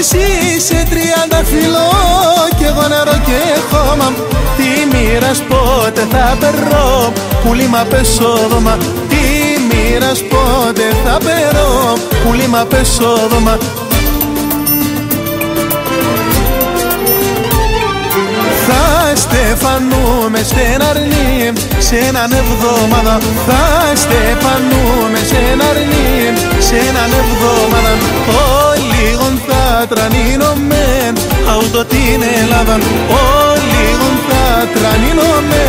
Εσύ σε τριάντα φιλό κι εγώ νερό και χώμα. Τι μοίρας πότε θα περώ Πουλί μα πεσόδομα Τι μοίρας πότε θα περώ Πουλί μα πεσόδομα Θα στεφανούμε στεναρνή σε έναν εβδομάδα. Θα στεφανούμε σε έναν σε έναν εβδομάδα. Ο λίγον θα τρανίνομαι. Αούτο την Ελλάδα Ο λίγον θα τρανίνομαι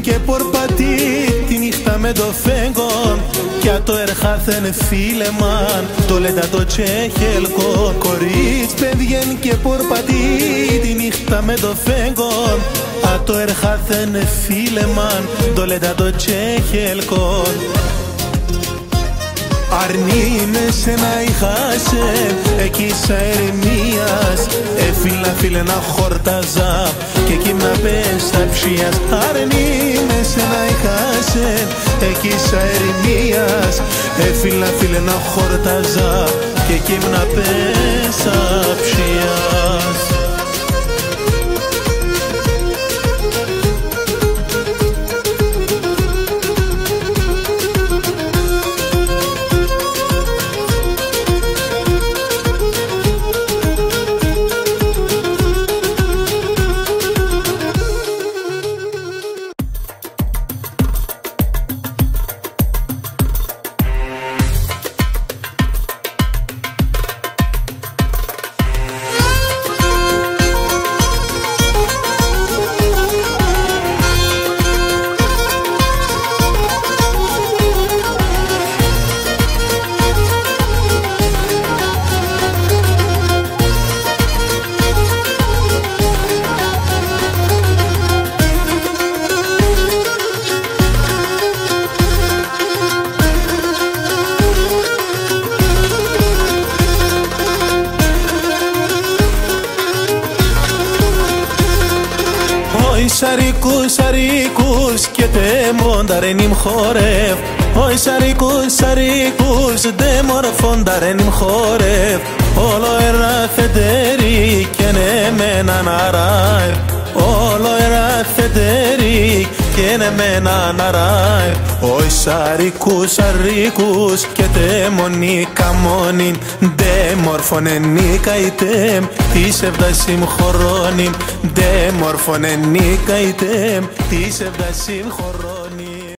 και πορπατή τη νύχτα με το φέγγον. Κι το ερχάθεν φίλεμαν το λέτα το τσέχελκο Κορίτς παιδιέν και πορπατή τη νύχτα με το φέγγον. Α το ερχάθεν φίλεμαν το λέτα το τσέχελκο Αρνείμεσαι να είχασε εκεί σα ερημίας Έφυλα φίλε να χορταζά. Και εκεί να πες τα ψίας Αρνείμεσαι να είχασε εκεί σα ερημίας Έφυλα φίλε να χορταζά και εκεί να πες τα σαρικούς σαρικούς και τε μονταρένιμ χορεύ. Όι σαρικούς σαρικούς δε μορφονταρένιμ χορεύ. Όλο ένα θετέρι και ναι με έναν αράευ Όλο ένα θετέρι και ναι με έναν αράευ Όι σαρικούς σαρικούς και τε μονή καμόνιν δε μορφωνενή καητέμ της ευδασίμ